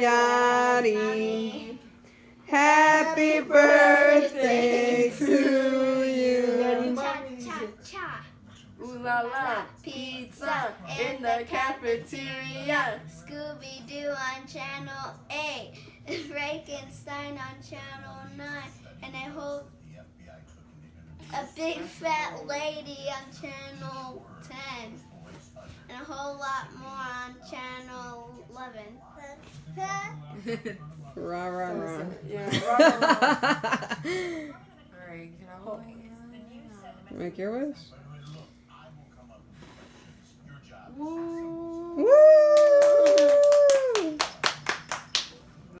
Naughty. Happy birthday to you. Cha cha cha. Ooh la la, pizza in the cafeteria. Scooby Doo on Channel 8. Frankenstein on Channel 9. And I hope a big fat lady on Channel 10. And a whole lot more on Channel 11. Rah, rah, rah. Yeah, right. Alright, can I hold my hand? Make your wish.